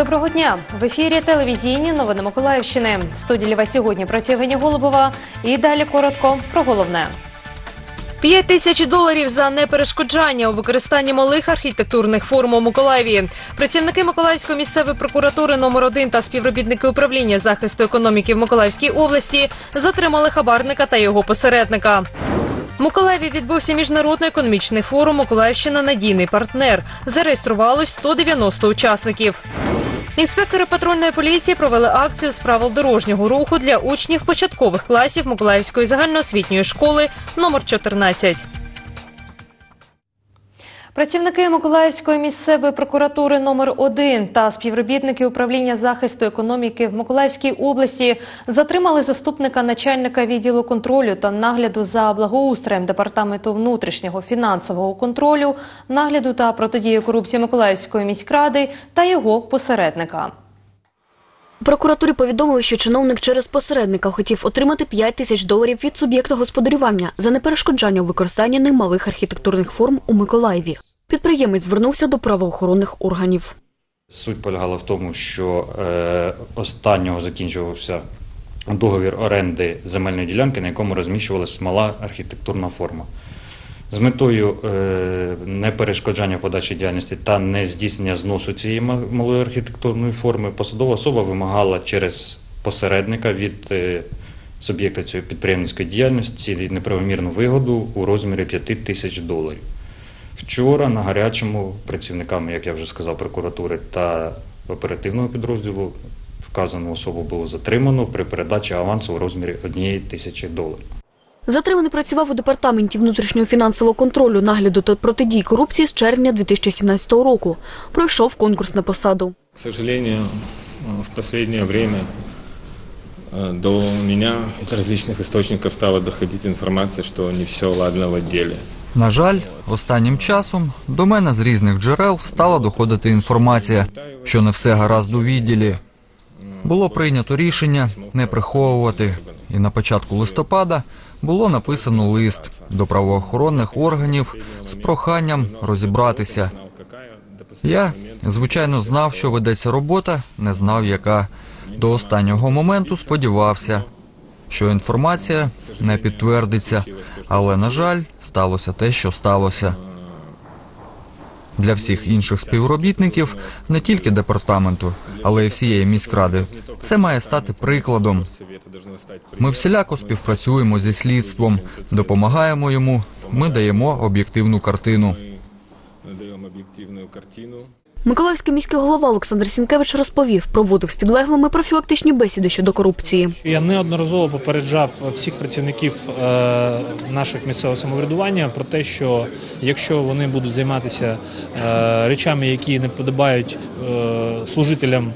Доброго дня! В ефірі телевізійні новини Миколаївщини. В студії Ліва сьогодні працює Гені Голубова. І далі коротко про головне. П'ять тисяч доларів за неперешкоджання у використанні малих архітектурних форм у Миколаєві. Працівники Миколаївської місцевої прокуратури номер 1 та співробітники управління захисту економіки в Миколаївській області затримали хабарника та його посередника. В Миколаєві відбувся міжнародний економічний форум Миколаївщина надійний партнер. Зареєструвалось 190 учасників. Інспектори патрульної поліції провели акцію з правил дорожнього руху для учнів початкових класів Миколаївської загальноосвітньої школи номер 14. Працівники Миколаївської місцевої прокуратури номер 1 та співробітники управління захисту економіки в Миколаївській області затримали заступника начальника відділу контролю та нагляду за благоустроєм департаменту внутрішнього фінансового контролю, нагляду та протидії корупції Миколаївської міськради та його посередника. Прокуратурі повідомили, що чиновник через посередника хотів отримати 5 тисяч доларів від суб'єкта господарювання за неперешкоджання у використанні ним малих архітектурних форм у Миколаєві. Підприємець звернувся до правоохоронних органів. Суть полягала в тому, що е, останнього закінчувався договір оренди земельної ділянки, на якому розміщувалася мала архітектурна форма. З метою е, неперешкоджання подальшій діяльності та не здійснення зносу цієї малої архітектурної форми, посадова особа вимагала через посередника від е, суб'єкта цієї підприємницької діяльності неправомірну вигоду у розмірі 5 тисяч доларів. Вчора на гарячому працівниками, як я вже сказав, прокуратури та оперативного підрозділу вказану особу було затримано при передачі авансу в розмірі однієї тисячі доларів. Затриманий працював у департаменті внутрішнього фінансового контролю, нагляду та протидії корупції з червня 2017 року. Пройшов конкурс на посаду. К сожалению, в последнее время э, до меня из различных источников стала доходить информация, что не все ладно в отделе. На жаль, останнім часом до мене з різних джерел стала доходити інформація, що не все гаразд у відділі. Було прийнято рішення не приховувати, і на початку листопада було написано лист до правоохоронних органів з проханням розібратися. Я, звичайно, знав, що ведеться робота, не знав, яка. До останнього моменту сподівався, що інформація не підтвердиться, але, на жаль, сталося те, що сталося. Для всіх інших співробітників, не тільки департаменту, але й всієї міськради, це має стати прикладом. Ми всіляко співпрацюємо зі слідством, допомагаємо йому. Ми даємо об'єктивну картину. Ми даємо объективную картину. Миколаївський міський голова Олександр Сінкевич розповів, проводив з підлеглими профілактичні бесіди щодо корупції. Я неодноразово попереджав всіх працівників е, наших місцевого самоврядування про те, що якщо вони будуть займатися е, речами, які не подобають е, служителям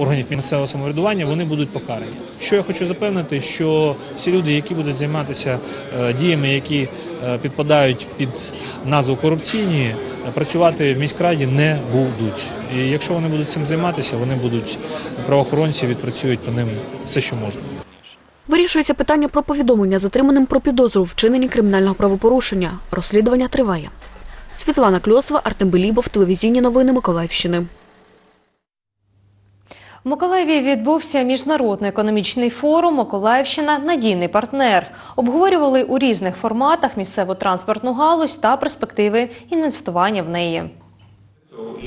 органів місцевого самоврядування, вони будуть покарані. Що я хочу запевнити, що всі люди, які будуть займатися е, діями, які е, підпадають під назву корупційні, е, працювати в міськраді не будуть. І якщо вони будуть цим займатися, вони будуть правоохоронці відпрацюють по ним все, що можна. Вирішується питання про повідомлення затриманим про підозру в вчиненні кримінального правопорушення. Розслідування триває. Світлана Кльосова, Артем Белібов, телевізійні новини Миколаївщини. В Миколаєві відбувся міжнародний економічний форум Миколаївщина надійний партнер. Обговорювали у різних форматах місцеву транспортну галузь та перспективи інвестування в неї.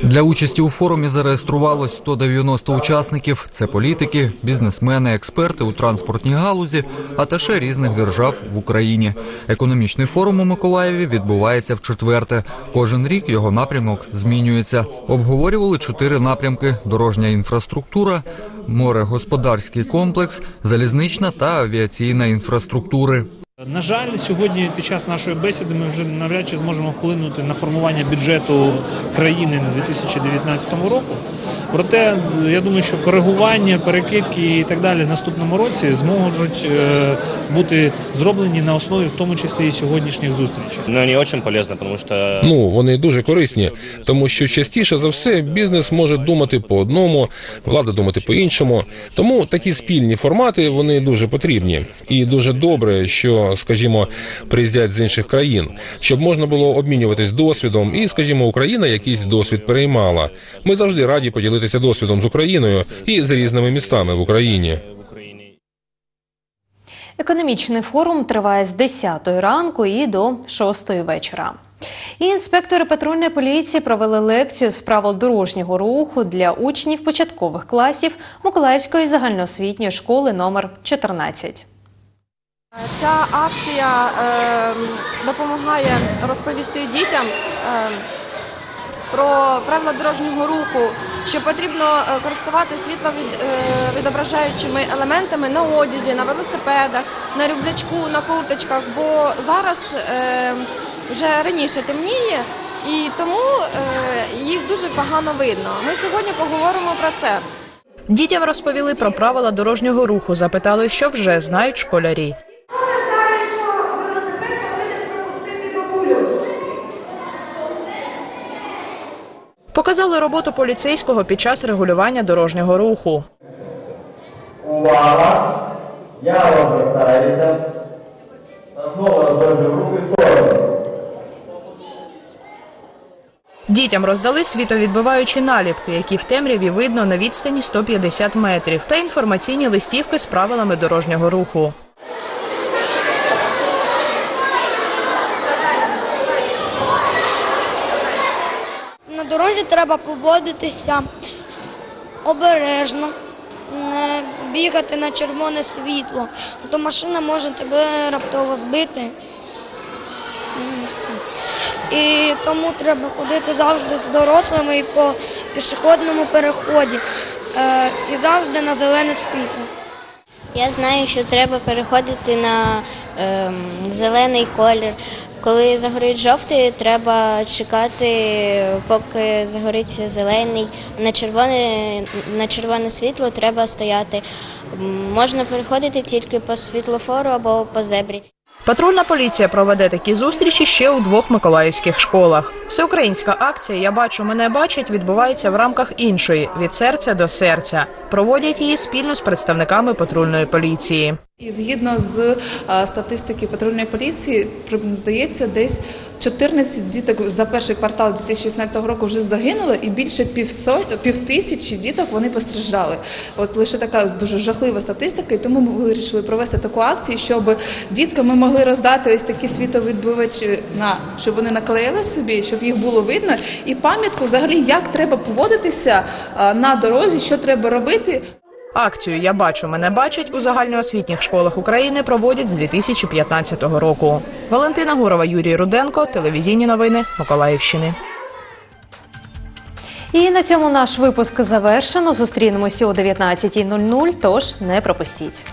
Для участі у форумі зареєструвалось 190 учасників. Це політики, бізнесмени, експерти у транспортній галузі, а та ще різних держав в Україні. Економічний форум у Миколаєві відбувається в четверте. Кожен рік його напрямок змінюється. Обговорювали чотири напрямки: дорожня інфраструктура, морегосподарський комплекс, залізнична та авіаційна інфраструктури. На жаль, сьогодні під час нашої бесіди ми вже навряд чи зможемо вплинути на формування бюджету країни на 2019 року. Проте я думаю, що коригування, перекидки і так далі в наступному році зможуть е, бути зроблені на основі, в тому числі і сьогоднішніх зустрічей. Но они очень полезны, потому что Ну, вони дуже корисні, тому що частіше за все бізнес може думати по одному, влада думати по іншому. Тому такі спільні формати вони дуже потрібні. І дуже добре, що що, скажімо, приїздять з інших країн, щоб можна було обмінюватись досвідом, і, скажімо, Україна якийсь досвід переймала. Ми завжди раді поділитися досвідом з Україною і з різними містами в Україні. Економічний форум триває з 10 ранку і до 6 вечора. І інспектори патрульної поліції провели лекцію з правил дорожнього руху для учнів початкових класів Миколаївської загальноосвітньої школи номер 14. Ця акція е, допомагає розповісти дітям е, про правила дорожнього руху, що потрібно е, користувати світловідображаючими елементами на одязі, на велосипедах, на рюкзачку, на курточках, бо зараз е, вже раніше темніє. І тому е, їх дуже погано видно. Ми сьогодні поговоримо про це. Дітям розповіли про правила дорожнього руху, запитали, що вже знають школярі. Показали роботу поліцейського під час регулювання дорожнього руху. Увага! Я розвертаюся. Знову розвожу руки в сторону. Дітям роздали світовідбиваючі наліпки, які в темряві видно на відстані 150 метрів, та інформаційні листівки з правилами дорожнього руху. Дорозі треба поводитися обережно, не бігати на червоне світло, а то машина може тебе раптово збити. Ну, і тому треба ходити завжди з дорослими і по пішохідному переході, е, і завжди на зелене світло. Я знаю, що треба переходити на ем, зелений колір. Коли загорить жовтий, треба чекати, поки загориться зелений. На червоне, на червоне світло треба стояти. Можна переходити тільки по світлофору або по зебрі. Патрульна поліція проведе такі зустрічі ще у двох миколаївських школах. Всеукраїнська акція Я бачу, мене бачать відбувається в рамках іншої від серця до серця. Проводять її спільно з представниками патрульної поліції. І згідно з е, статистики патрульної поліції, здається, десь 14 діток за перший квартал 2016 року вже загинуло, і більше півтисячі діток вони постраждали. От лише така дуже жахлива статистика, і тому ми вирішили провести таку акцію, щоб діткам ми могли роздати ось такі світовідбивачі на щоб вони наклеїли собі, щоб їх було видно, і пам'ятку взагалі, як треба поводитися е, на дорозі, що треба робити. Акцію Я бачу, мене бачать у загальноосвітніх школах України проводять з 2015 року. Валентина Гурова, Юрій Руденко, телевізійні новини Миколаївщини. І на цьому наш випуск завершено. Зустрінемося о 19.00, тож не пропустіть.